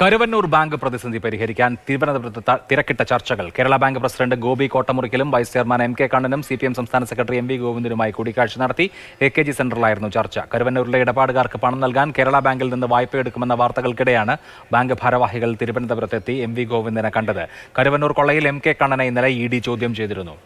Karuvannur bank പ്രതിസന്ധി പരിഹരിക്കാൻ തിരുവനന്തപുരത്ത് തിരക്കിട്ട ചർച്ചകൾ. കേരള ബാങ്ക് പ്രസിഡന്റ് ഗോപി കോട്ടമുറിക്കലും വൈസ് ചെയർമാൻ എം കെ കണ്ണനും സി പി എം സംസ്ഥാന സെക്രട്ടറി എം വി ഗോവിന്ദനുമായി കൂടിക്കാഴ്ച നടത്തി എ കെ ജി സെന്ററിലായിരുന്നു ചർച്ച. കരുവന്നൂരിലെ ഇടപാടുകാർക്ക് പണം നൽകാൻ കേരള ബാങ്കിൽ നിന്ന് വായ്പയെടുക്കുമെന്ന വാർത്തകൾക്കിടെയാണ് ബാങ്ക് ഭാരവാഹികൾ തിരുവനന്തപുരത്തെത്തി എം വി ഗോവിന്ദനെ കണ്ടത്. കരുവന്നൂർ കൊള്ളയിൽ എം കെ കണ്ണനെ ഇന്നലെ ഇ ഡി ചോദ്യം ചെയ്തിരുന്നു.